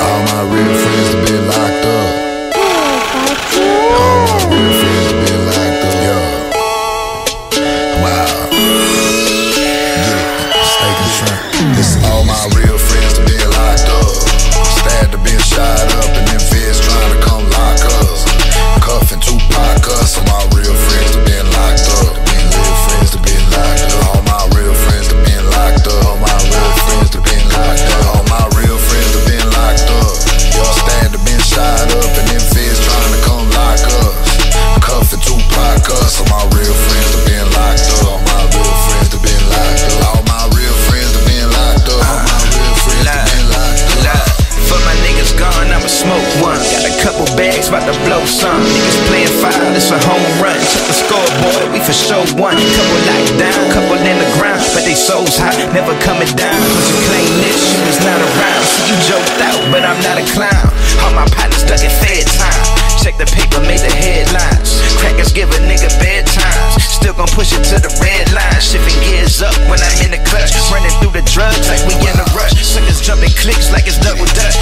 All my real friends about to blow some. Niggas playing five, it's a home run. Check the scoreboard, we for sure one. Couple locked down, couple in the ground, but they souls hot, never coming down. Cause you claim this shit is not around. See, you joked out, but I'm not a clown. All my partners stuck in fed time. Check the paper, made the headlines. Crackers give a nigga bedtimes. Still gon' push it to the red line. Shifting gears up when I'm in the clutch. Running through the drugs like we in a rush. Suckers jumping clicks like it's double dutch.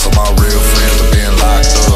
for my real friends to being locked up.